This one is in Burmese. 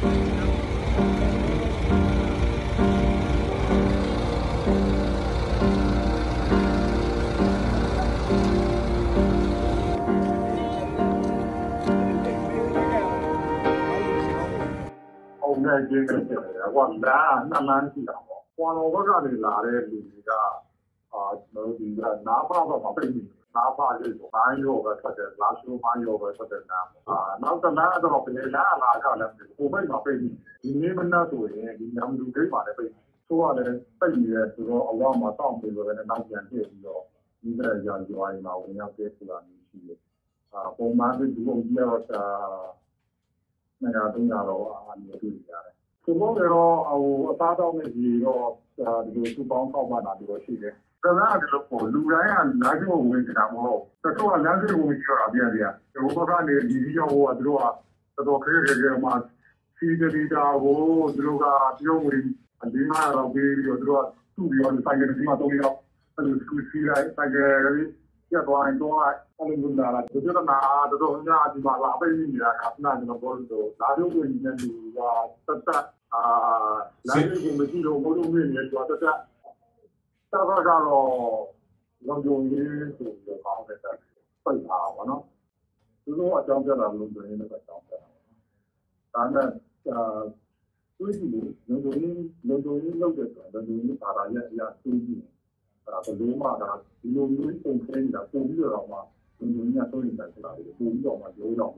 ပုံနဲ့ကျင်းနေတယ်။ဟိုလမ်းနှစ်လမ်းရှိတာပေါ့။ကွာတော်ဘက်ကနေလာတဲ့လူတွေကအာကျွန်တော်တို့ဒီနားဖာတော့မပိတ်ဘူး။ နားဖာလေးကိုမိုင်းရောပဲဆက်တယ်။လာရှိုးမိုင်းရောပဲဆက်တယ်နား။အာနောက်တစ်လမ်းတော့ပြန်လာလာကြတယ်။ဟိုဘက်မှာပိတ်ဘူး။ဒီနေ့မနက်ဆိုရင်ဒီနမ်လူတွေပါလေပိတ်။ဆိုရတယ်ပိတ်နေတယ်ဆိုတော့အဝါမှာတောင်းပြီးတော့လည်းနောက်ပြန်ပြည့်ပြီးတော့ဒီကရာရွာရင်မှာဝင်ရောက်တဲ့ဆိုတာမျိုးရှိတယ်။အာပုံမှန်ဒီလိုကြီးတော့နေရာတုံးရတော့အားမျိုးတွေ့ရတယ်။ ဒီလိုတော့ဟိုအသားတောင်းနေပြီးတော့ဒီလိုသူပေါင်းပေါက်မှတာပြီးတော့ရှိတယ်။ကလာဒီလိုပေါ့လူတိုင်းကလာကြဖို့ဝင်ကြတာမဟုတ်။တချို့ကလမ်းကြီးဝင်ကြတာပြန်ပြန်။ဒီဘက်ကနေဒီဒီရောဟိုကသူတို့ကတော်ခဲခဲခဲမှစီးဒီတာကိုသူတို့ကပြုံးဝင်အဒီမှာတော့ပြီးတော့သူတို့ကသူ့ပြီးတော့ဆိုင်ကနေဒီမှာတော့ရောက်အဲ့လိုစကူစီလိုက်ဆိုင်ကနေရတော့ရင်တော့အဲ့လိုလာတာဒီတော့နာတော့တော့ညာဒီမှာလာပေးနေတာကနာကျွန်တော်ပြောလို့လာတော့ဝင်နေလူကတတ်တအာ လာရင်မရှိတော့ဘုလို့မြင်နေတော့တတ်တတော့ကတော့လုံခြုံရေးဆိုပြီးတော့ကောင်းတဲ့ပိတ်ထားပါတော့သူတို့အကြောင်းပြတာလို့ဆိုရင်လည်းအကြောင်းပြတာဒါနဲ့အာတွေးကြည့်လို့လုံခြုံရေးလုံခြုံရေးလုပ်တဲ့ဆိုတော့လုံခြုံရေးပါတာရဲ့အရာတွေးကြည့်အဲ့ဒါဘယ်လိုမှဒါဒီလိုမျိုးပုံစံနေတာပုံပြီးတော့မှလုံခြုံရေးကသုံးနေတာဆိုတာကိုပုံပြီးတော့မှပြောတော့မှရှိပြီး